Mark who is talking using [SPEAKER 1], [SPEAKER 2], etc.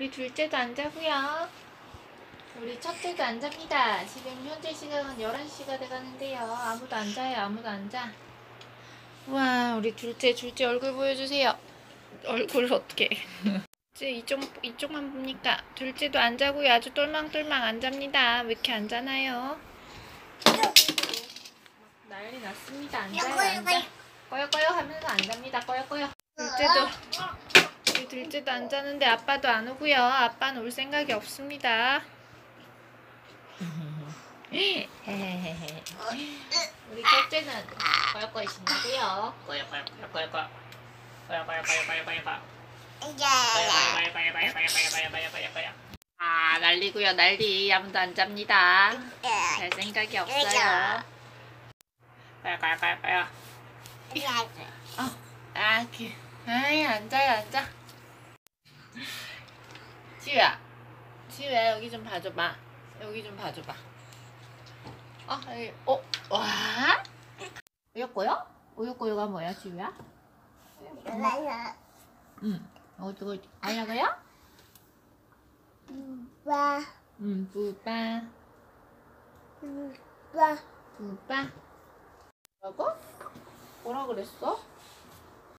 [SPEAKER 1] 우리 둘째도 안 자고요. 우리 첫째도 안 잡니다. 지금 현재 시각은 11시가 돼가는데요. 아무도 안 자요. 아무도 안 자. 와, 우리 둘째, 둘째 얼굴 보여주세요. 얼굴 어떻게? 이제 이쪽, 이쪽만 봅니까? 둘째도 안 자고요. 아주 똘망똘망 안 잡니다. 왜 이렇게 안 자나요? 난리 났습니다. 안 자요, 안 자. 꺼요 꺼요 하면서 안 잡니다. 꺼요 꺼요. 둘째도 우리 둘째도 안 자는데 아빠도 안 오고요. 아빠는 올 생각이 없습니다. 우리 첫째는 꺼요. 꺼요꺼요 꺼요꺼요 꺼요꺼요. 아 난리고요 난리 아무도 안 잡니다. 잘 생각이 없어요. 꺼요꺼요. 아, 그, 아이, 앉아요, 앉아. 지우야, 지우야, 여기 좀 봐줘봐. 여기 좀 봐줘봐. 어, 여기, 어, 와? 우유꼬요? 우유꼬요가 뭐야, 지우야? 응. 어, 그거 알려고요? 응, 뿌빠, 뿌빠. 뭐라고? 뭐라 그랬어?